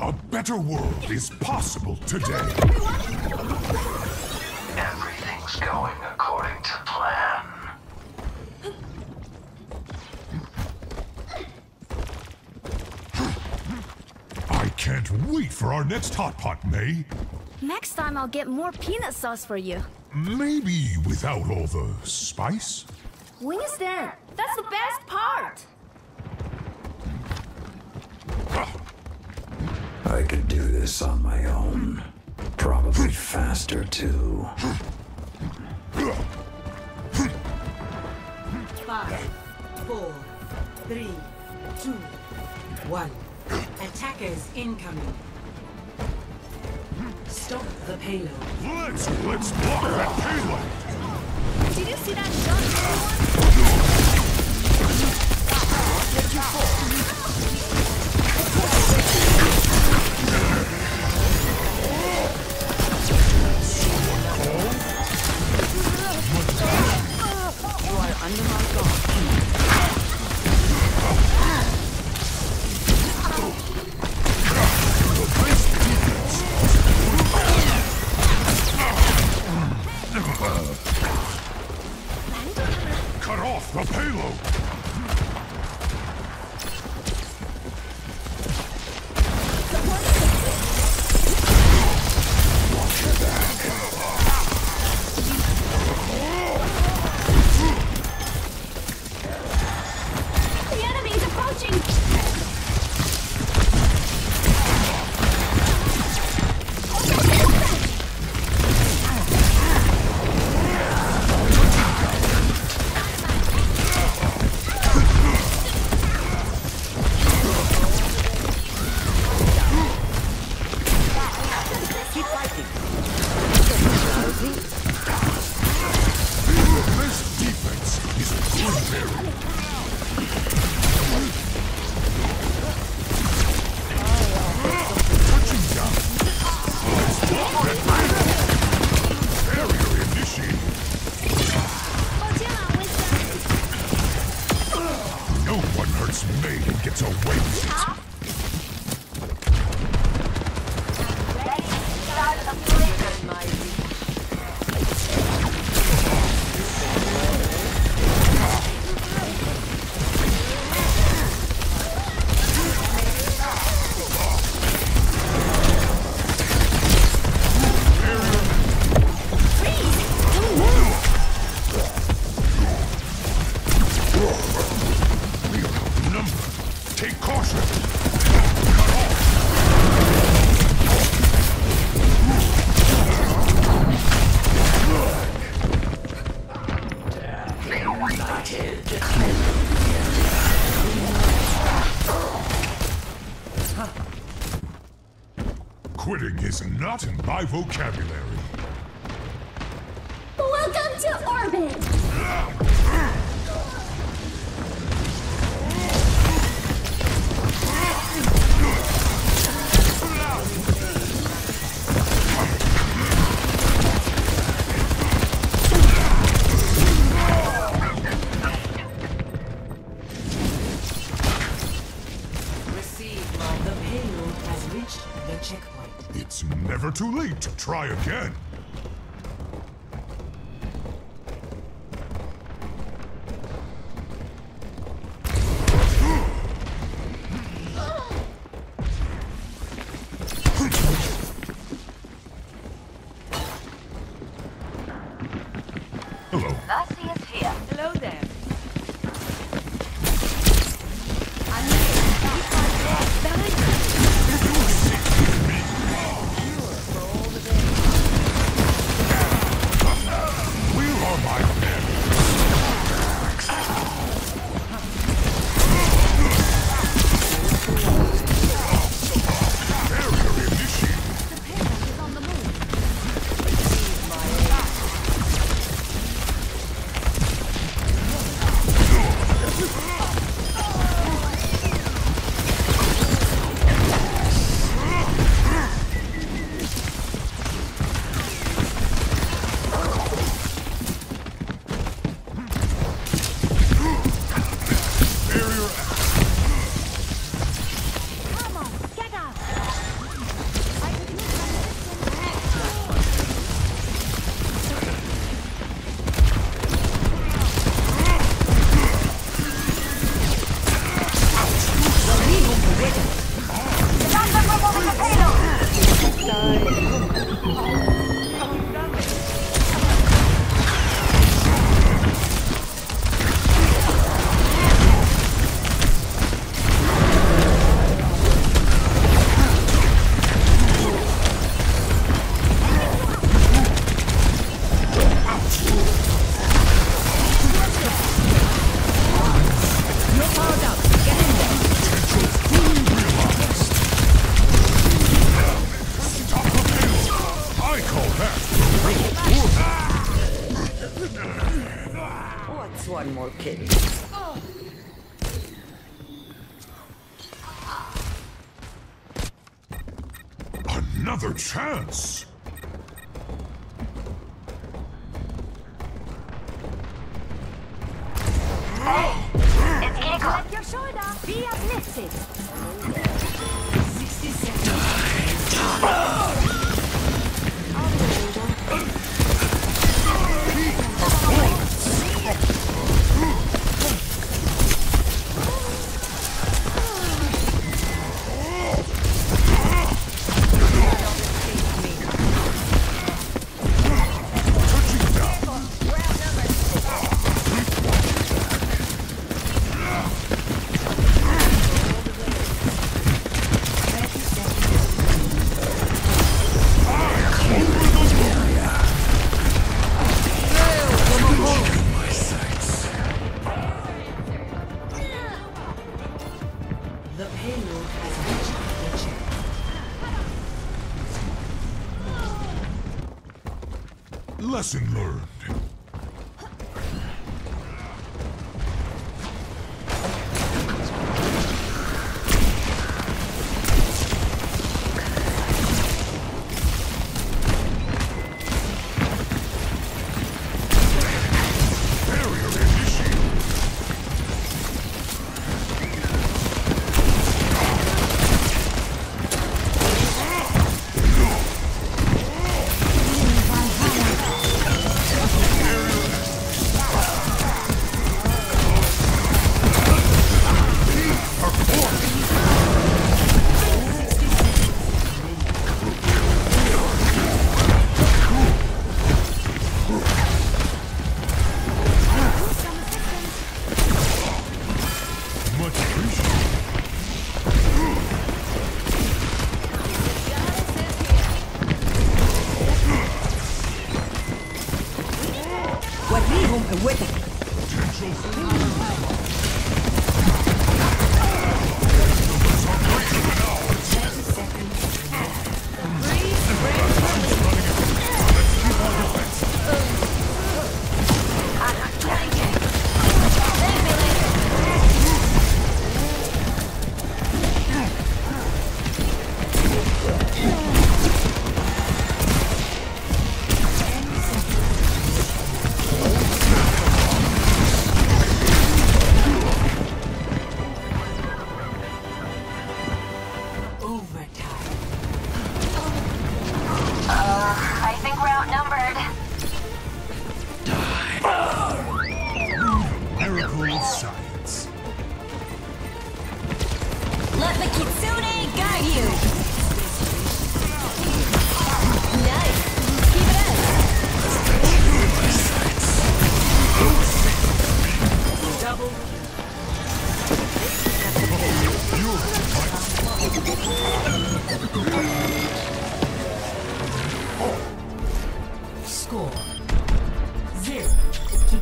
A better world is possible today. Everything's going according to plan. I can't wait for our next hot pot, Mei. Next time I'll get more peanut sauce for you. Maybe without all the spice? Wings then. That's the best part. I could do this on my own. Probably faster, too. Five, four, three, two, one. Attackers incoming. Stop the payload. Let's let's block that payload. Did you see that shot? Cut Quitting is not in my vocabulary. Checkpoint. It's never too late to try again. Shoulder be uplifted. 60 seconds. Touching Lesson learned. Potential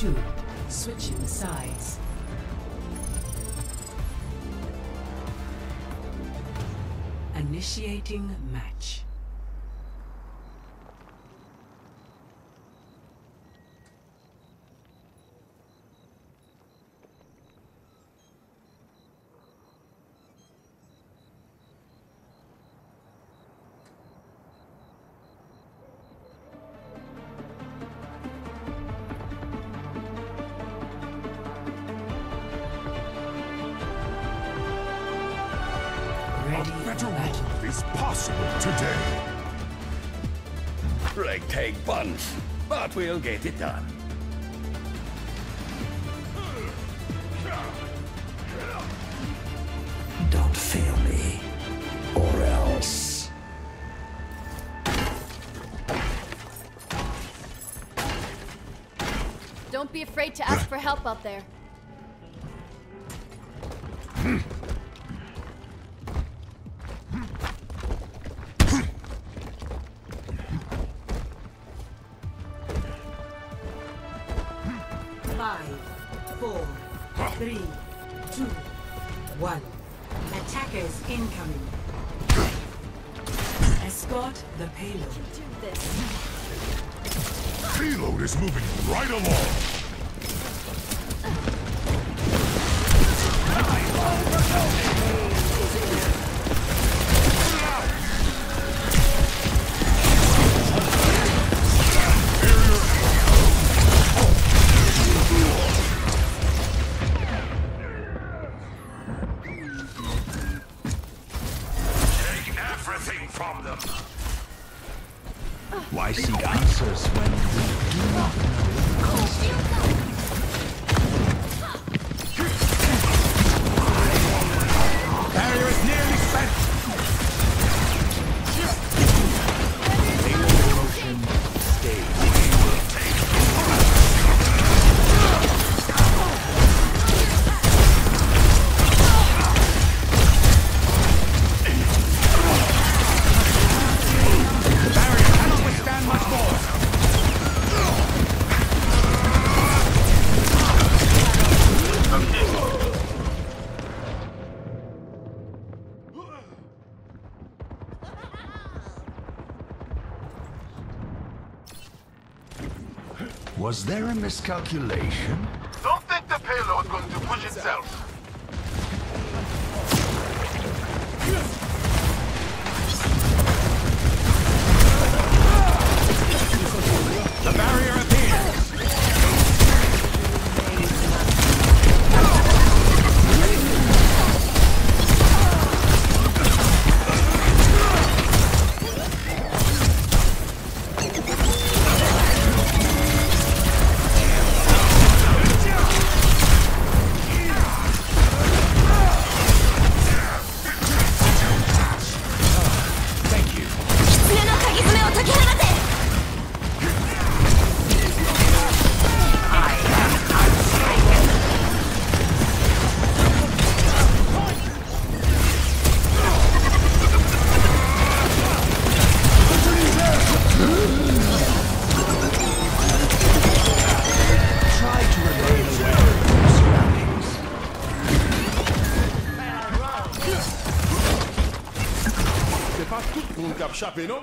2. Switching sides. Initiating match. It's is possible today. Break, take, bunch, but we'll get it done. Don't fail me, or else... Don't be afraid to ask for help out there. Five, four, three, two, one. Attackers incoming. Escort the payload. Payload is moving right along. Was there a miscalculation? Chape, ¿no?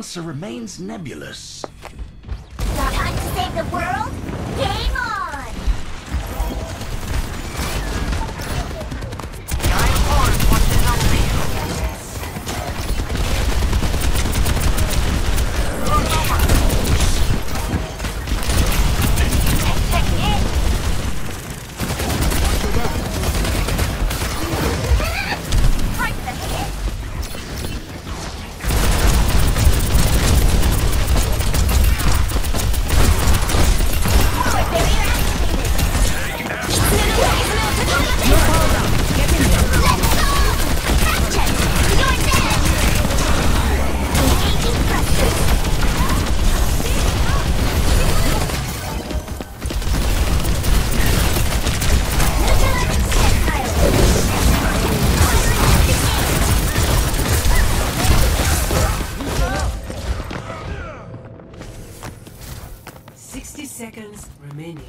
answer remains nebulous. сомнений.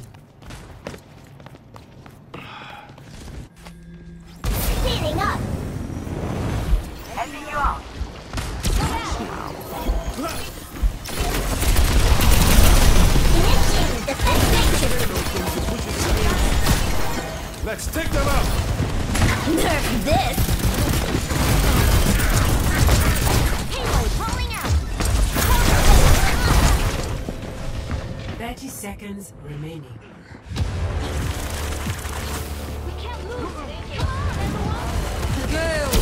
30 seconds remaining. We can't lose!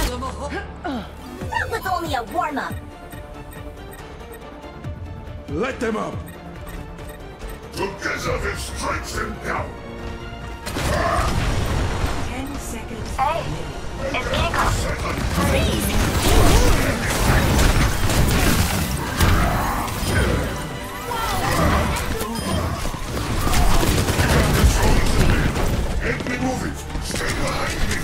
Come on, everyone! That was only a warm-up! Let them up! Together strikes him down. 10 seconds Hey. remaining. It's kickoff! Freeze! It. Stay behind me,